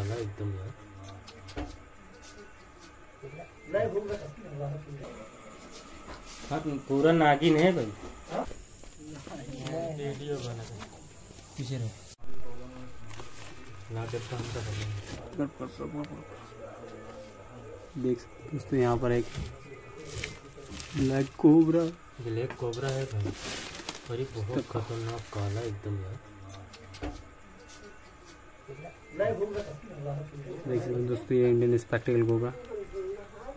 काला एकदम यार हाँ। पूरा नागिन है भाई। पीछे रहो देख सकते दोस्तों यहाँ पर एक ब्लैक कोबरा। ब्लैक कोबरा है भाई। ये बहुत खतरनाक। काला एकदम यार देख सकते हैं दोस्तों ये इंडियन स्पेक्टिकल कोबरा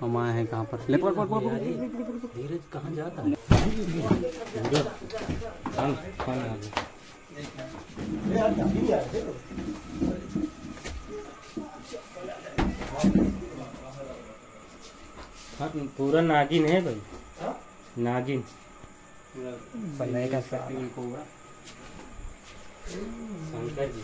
हम आए हैं कहाँ पर? ले पकड़ पकड़। धीरज कहाँ जाता है? हाँ पूरा नागिन है भाई। नागिन। का स्पेक्टिकल कोबरा शंकर जी।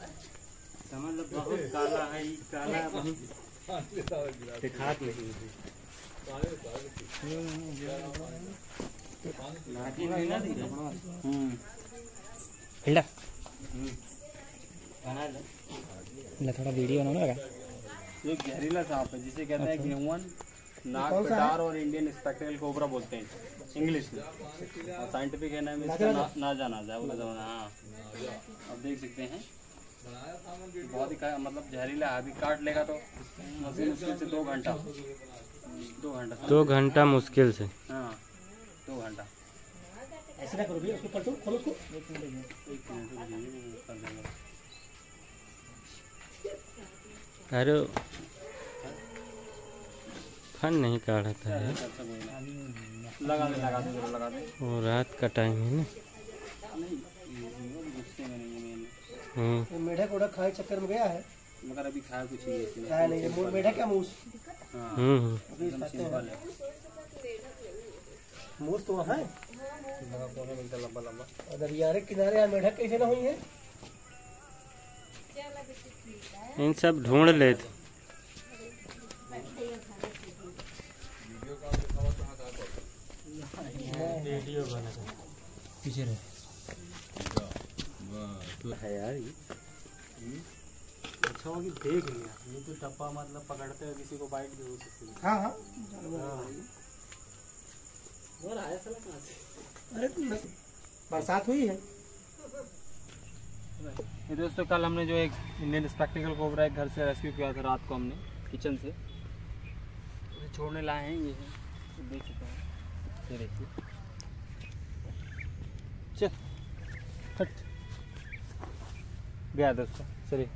समझ लो बहुत काला है काला बहुत दिखात नहीं है। है ना धीरज हम्म। हिल्डा। बना ले। थोड़ा वीडियो ना ये जहरीला सांप है जिसे कहते हैं ग्यूमन नाग पिटार और इंडियन स्पेक्टिकल कोबरा बोलते हैं इंग्लिश में। और साइंटिफिक है नाम इसका ना, ना जाना जाए वो जमाना हाँ अब देख सकते हैं। बहुत ही मतलब जहरीला है। अभी काट लेगा तो मुश्किल मुश्किल से दो घंटा। दो घंटा। दो घंटा मुश्किल से। हाँ दो घंटा। ऐसे ना करो भैया उसको पलटो खोलो उसको। एक मिनट अरे फन नहीं काढ़ा था यार। अच्छा, कोई ना। लगा दे लगा दे लगा दे। वो रात का टाइम है ना। मेढक उड़क खाए चक्कर में गया है। मगर अभी खाया कुछ नहीं है खाया नहीं है। मेढक क्या मूस? हाँ। हम्म हम्म। है। मूस तो वहाँ है? मिलता लंबा लंबा। दरिया किनारे यहाँ मेढक कैसे ना हुई है? इन सब ढूंढ लेते। वीडियो बना पीछे रहो। है यार ये। अच्छा होगी देख लिया। नहीं तो टप्पा मतलब पकड़ते हुए किसी को बाइट भी हो सकती है। हाँ हाँ। और आया साला कहाँ से? अरे बरसात हुई है। ये दोस्तों कल हमने जो एक इंडियन स्पेक्टिकल कोबरा एक घर से रेस्क्यू किया था रात को हमने किचन से। उसे छोड़ने लाए हैं ये हैं। तो देख सकते हैं। ये देखिए। चल हट। गया दोस्तों चलिए